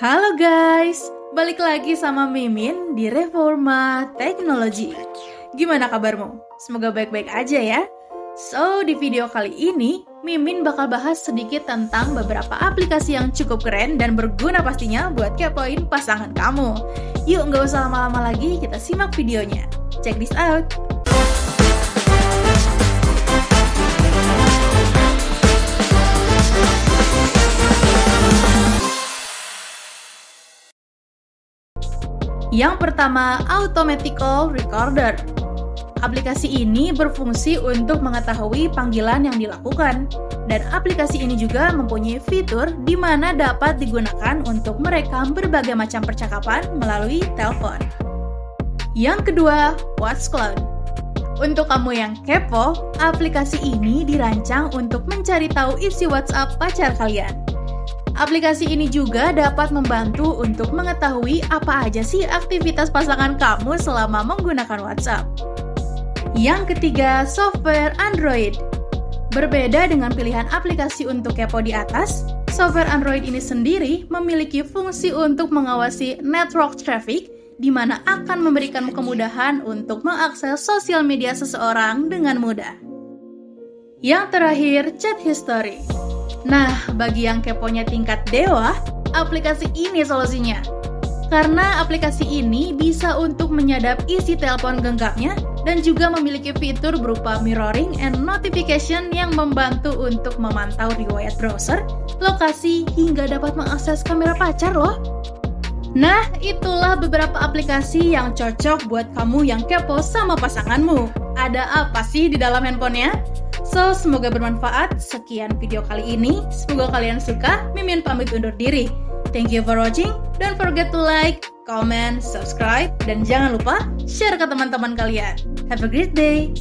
Halo guys, balik lagi sama Mimin di Reforma Teknologi. Gimana kabarmu? Semoga baik-baik aja ya. So, di video kali ini, Mimin bakal bahas sedikit tentang beberapa aplikasi yang cukup keren dan berguna pastinya buat kepoin pasangan kamu. Yuk, nggak usah lama-lama lagi, kita simak videonya. Check this out! Yang pertama, Automatical Recorder. Aplikasi ini berfungsi untuk mengetahui panggilan yang dilakukan. Dan aplikasi ini juga mempunyai fitur di mana dapat digunakan untuk merekam berbagai macam percakapan melalui telepon. Yang kedua, WhatsCloud. Untuk kamu yang kepo, aplikasi ini dirancang untuk mencari tahu isi WhatsApp pacar kalian. Aplikasi ini juga dapat membantu untuk mengetahui apa aja sih aktivitas pasangan kamu selama menggunakan WhatsApp. Yang ketiga, software Android. Berbeda dengan pilihan aplikasi untuk kepo di atas, software Android ini sendiri memiliki fungsi untuk mengawasi network traffic di mana akan memberikan kemudahan untuk mengakses sosial media seseorang dengan mudah. Yang terakhir, chat history. Nah, bagi yang keponya tingkat dewa, aplikasi ini solusinya. Karena aplikasi ini bisa untuk menyadap isi telepon genggamnya dan juga memiliki fitur berupa mirroring and notification yang membantu untuk memantau riwayat browser, lokasi, hingga dapat mengakses kamera pacar loh. Nah, itulah beberapa aplikasi yang cocok buat kamu yang kepo sama pasanganmu. Ada apa sih di dalam handphonenya? So, semoga bermanfaat. Sekian video kali ini. Semoga kalian suka. Mimin pamit undur diri. Thank you for watching. Don't forget to like, comment, subscribe, dan jangan lupa share ke teman-teman kalian. Have a great day.